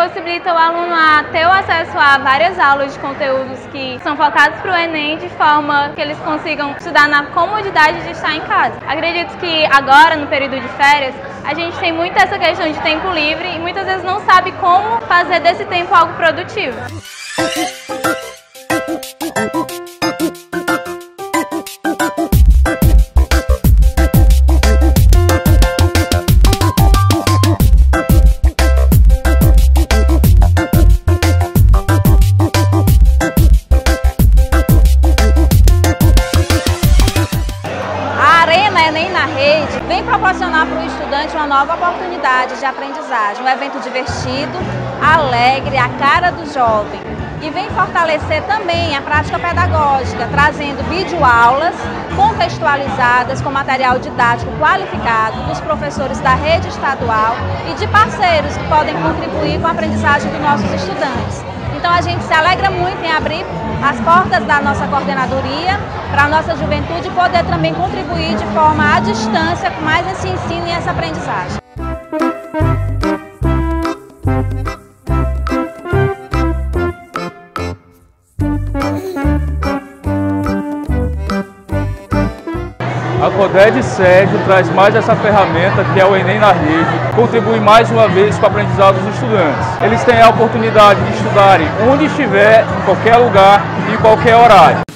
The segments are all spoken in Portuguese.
possibilita o aluno a ter o acesso a várias aulas de conteúdos que são focados para o Enem de forma que eles consigam estudar na comodidade de estar em casa. Acredito que agora, no período de férias, a gente tem muito essa questão de tempo livre e muitas vezes não sabe como fazer desse tempo algo produtivo. vem proporcionar para o estudante uma nova oportunidade de aprendizagem, um evento divertido, alegre, a cara do jovem. E vem fortalecer também a prática pedagógica, trazendo videoaulas contextualizadas com material didático qualificado dos professores da rede estadual e de parceiros que podem contribuir com a aprendizagem dos nossos estudantes. Então a gente se alegra muito em abrir as portas da nossa coordenadoria para a nossa juventude poder também contribuir de forma à distância com mais esse ensino e essa aprendizagem. A CODED Sérgio traz mais essa ferramenta que é o Enem na rede, contribui mais uma vez com o aprendizado dos estudantes. Eles têm a oportunidade de estudarem onde estiver, em qualquer lugar e em qualquer horário.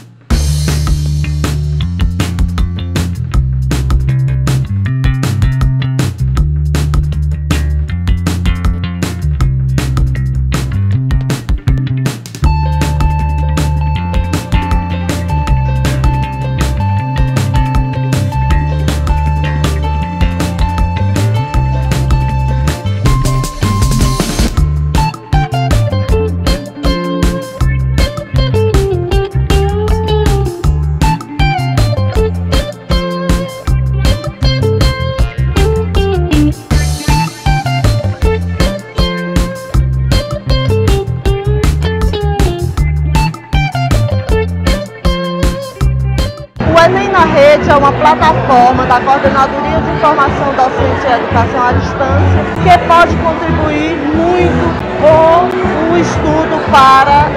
É uma plataforma da Coordenadoria de Informação Docente e Educação à Distância que pode contribuir muito com o estudo para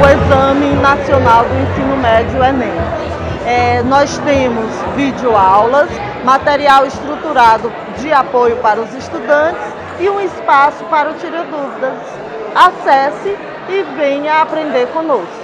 o Exame Nacional do Ensino Médio Enem. É, nós temos videoaulas, material estruturado de apoio para os estudantes e um espaço para o Tira Dúvidas. Acesse e venha aprender conosco.